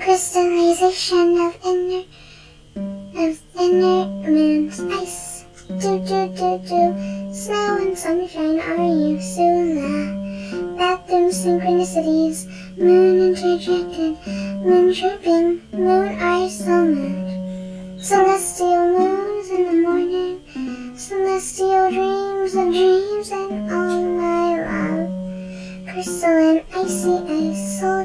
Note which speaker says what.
Speaker 1: Crystallization of inner of inner moon's ice. Do do do do. Snow and sunshine are you soon? Bathroom synchronicities. Moon interjected. Moon chirping. Moon of dreams and all my love. Crystalline icy ice, and snow.